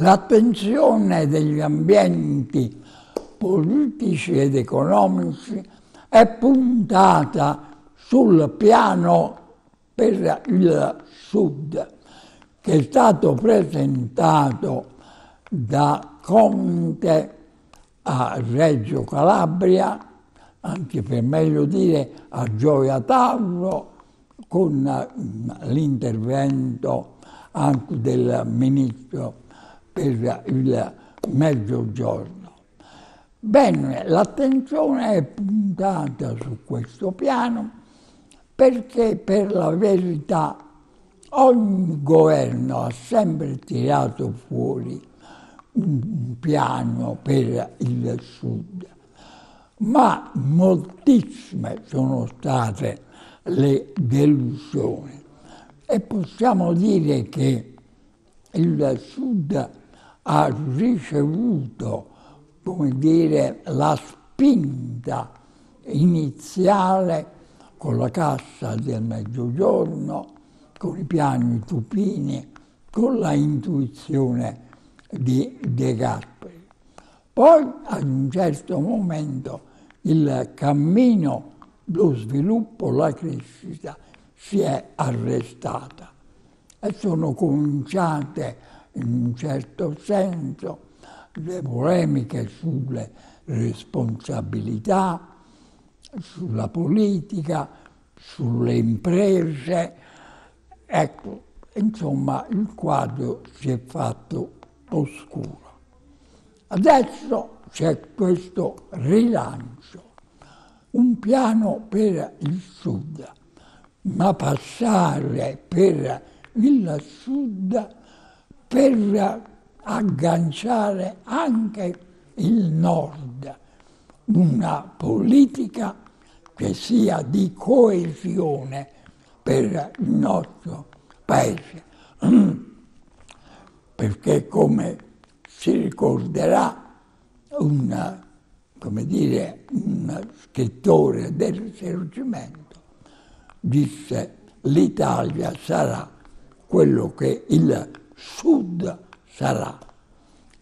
l'attenzione degli ambienti politici ed economici è puntata sul piano per il Sud che è stato presentato da Conte a Reggio Calabria, anche per meglio dire a Gioia Tauro, con l'intervento anche del ministro per il mezzogiorno. Bene, l'attenzione è puntata su questo piano perché per la verità ogni governo ha sempre tirato fuori un piano per il Sud, ma moltissime sono state le delusioni e possiamo dire che il Sud ha ricevuto come dire, la spinta iniziale con la cassa del mezzogiorno, con i piani tupini, con la intuizione di De Gasperi. Poi ad un certo momento il cammino, lo sviluppo, la crescita si è arrestata e sono cominciate in un certo senso le polemiche sulle responsabilità, sulla politica, sulle imprese. Ecco, insomma, il quadro si è fatto oscuro. Adesso c'è questo rilancio, un piano per il Sud, ma passare per il Sud per agganciare anche il Nord, una politica che sia di coesione per il nostro Paese. Perché come si ricorderà un, dire, un scrittore del Risorgimento disse l'Italia sarà quello che il Sud sarà.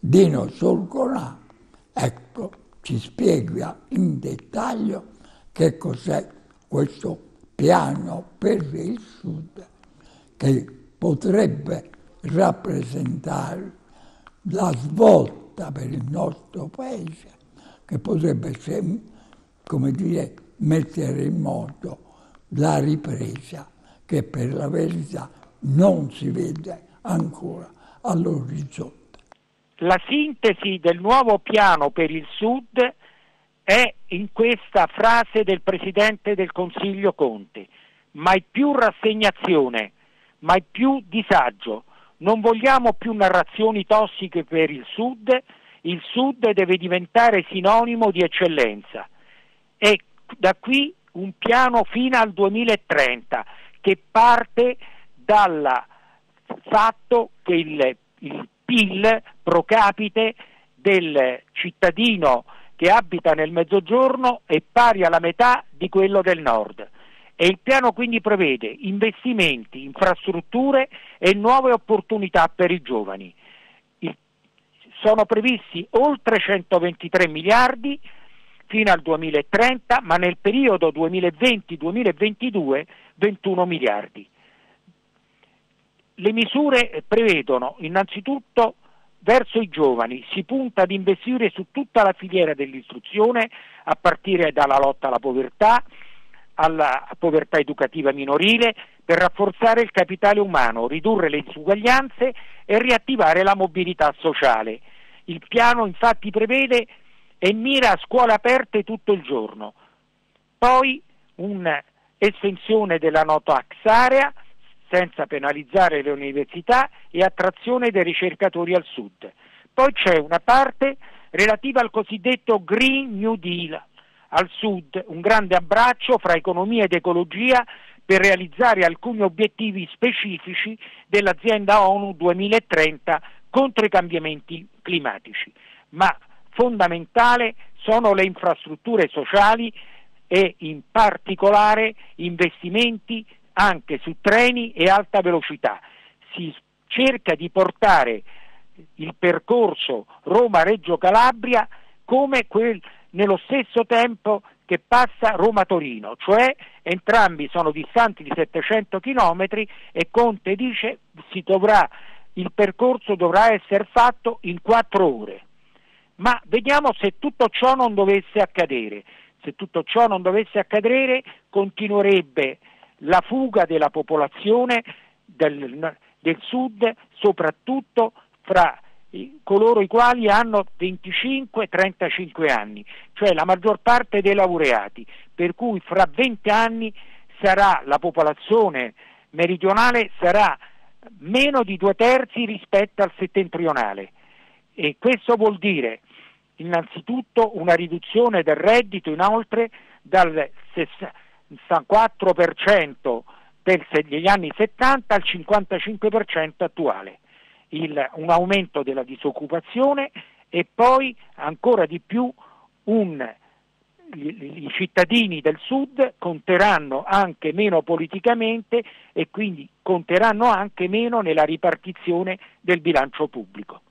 Dino Solconà, ecco, ci spiega in dettaglio che cos'è questo piano per il Sud che potrebbe rappresentare la svolta per il nostro Paese, che potrebbe, come dire, mettere in moto la ripresa che per la verità non si vede ancora all'orizzonte. La sintesi del nuovo piano per il Sud è in questa frase del Presidente del Consiglio Conte. Mai più rassegnazione, mai più disagio. Non vogliamo più narrazioni tossiche per il Sud, il Sud deve diventare sinonimo di eccellenza. E da qui un piano fino al 2030 che parte dalla fatto che il, il PIL pro capite del cittadino che abita nel mezzogiorno è pari alla metà di quello del nord. E il piano quindi prevede investimenti, infrastrutture e nuove opportunità per i giovani. sono previsti oltre 123 miliardi fino al 2030, ma nel periodo 2020-2022 21 miliardi. Le misure prevedono innanzitutto verso i giovani, si punta ad investire su tutta la filiera dell'istruzione, a partire dalla lotta alla povertà, alla povertà educativa minorile, per rafforzare il capitale umano, ridurre le disuguaglianze e riattivare la mobilità sociale. Il piano infatti prevede e mira a scuole aperte tutto il giorno. Poi un'estensione della Notax Area senza penalizzare le università e attrazione dei ricercatori al sud. Poi c'è una parte relativa al cosiddetto Green New Deal, al sud un grande abbraccio fra economia ed ecologia per realizzare alcuni obiettivi specifici dell'azienda ONU 2030 contro i cambiamenti climatici. Ma fondamentale sono le infrastrutture sociali e in particolare investimenti anche su treni e alta velocità. Si cerca di portare il percorso Roma-Reggio Calabria come quel, nello stesso tempo che passa Roma-Torino, cioè entrambi sono distanti di 700 km e Conte dice dovrà, il percorso dovrà essere fatto in quattro ore. Ma vediamo se tutto ciò non dovesse accadere. Se tutto ciò non dovesse accadere continuerebbe la fuga della popolazione del, del sud, soprattutto fra coloro i quali hanno 25-35 anni, cioè la maggior parte dei laureati, per cui fra 20 anni sarà, la popolazione meridionale sarà meno di due terzi rispetto al settentrionale. E questo vuol dire innanzitutto una riduzione del reddito inoltre dal 64% degli anni 70 al 55% attuale il, un aumento della disoccupazione e poi ancora di più un, i, i cittadini del sud conteranno anche meno politicamente e quindi conteranno anche meno nella ripartizione del bilancio pubblico.